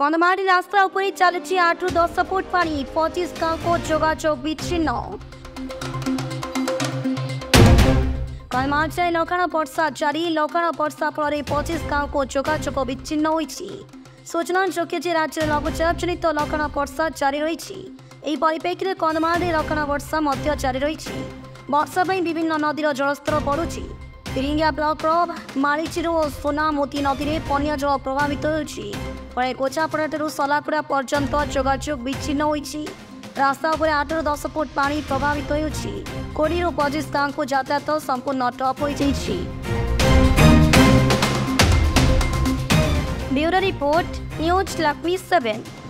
কন্দমারি রাস্তা উপরে চালেছে আঠারো দশ ফুট পানি পঁচিশ কাউকে যোগাযোগ বিচ্ছিন্ন কন্দমার্চায় লকানা বর্ষা জারি লকানা বর্ষা ফলে পঁচিশ গাঁকে যোগাযোগ বিচ্ছিন্ন হয়েছে সূচনা যোগ্য যে রাজ্যের লঘুচাপজনিত লকানা বর্ষা জারি রয়েছে এই পরিপ্রেক্ষিতে কন্দমারে লকানা বর্ষা মধ্য জারি রয়েছে বর্ষা পাই বিভিন্ন নদীর জলস্তর বড়ুছে ফিরিঙ্গিয়া ব্লক પર માળીચીરો সোনা মতি নদীরে পণ্য জল প্রভাবিত হয়েছে ফলে কোচাপড়াটার সলাকুড়া পর্যন্ত যোগাযোগ বিচ্ছিন্ন হয়েছে রাস্তা উপরে আঠেরো দশ ফুট পানি প্রভাবিত হয়েছে কোড়ি কোড়িরু পঁচিশ গাঁকু যাতায়াত সম্পূর্ণ টপ হয়ে যাইছে bureau report news Lakshmi seven